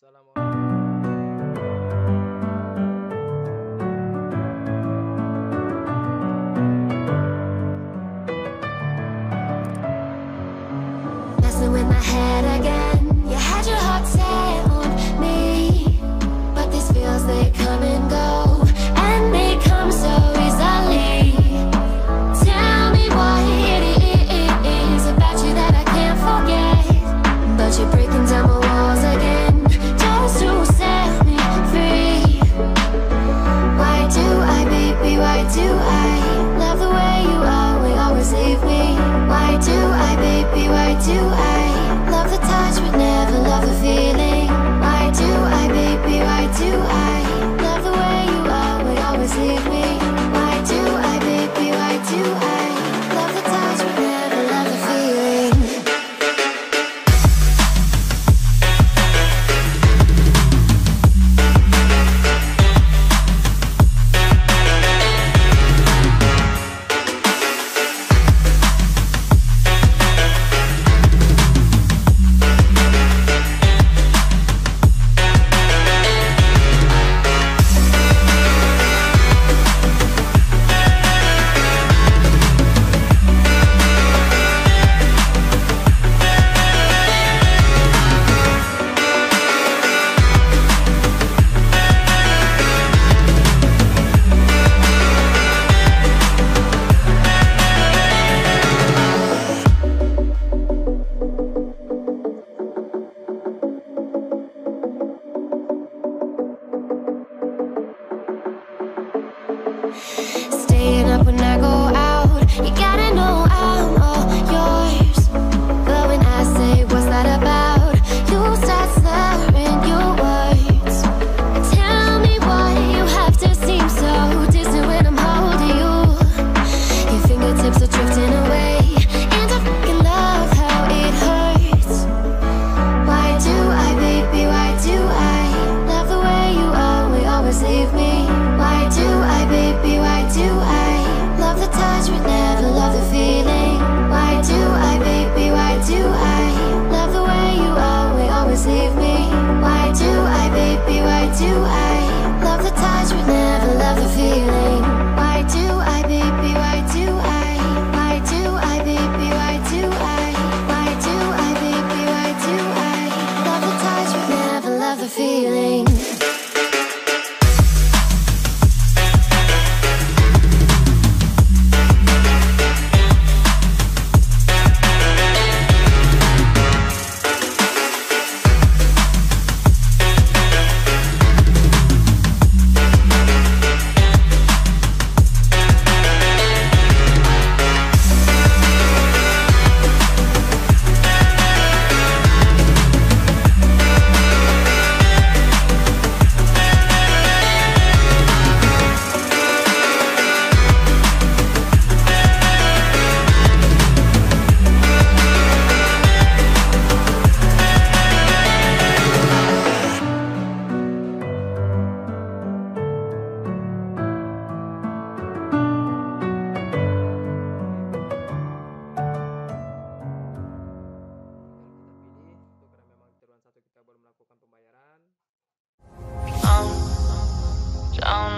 Salam.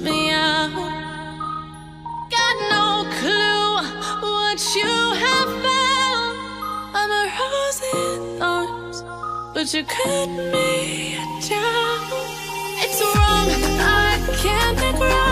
me out. Got no clue what you have. I'm a rose in thorns, but you cut me down. It's wrong, I can't be wrong.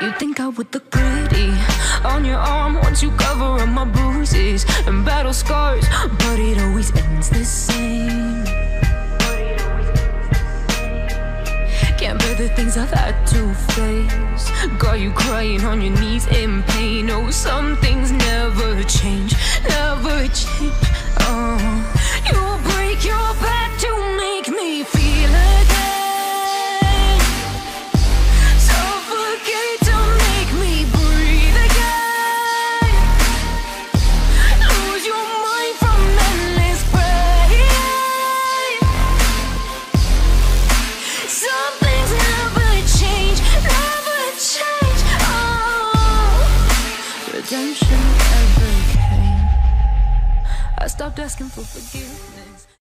You think I would look pretty on your arm once you cover up my bruises and battle scars, but it always ends the same. Can't bear the things I've had to face. Got you crying on your knees in pain. Oh, some things never change, never change. Oh, asking for forgiveness.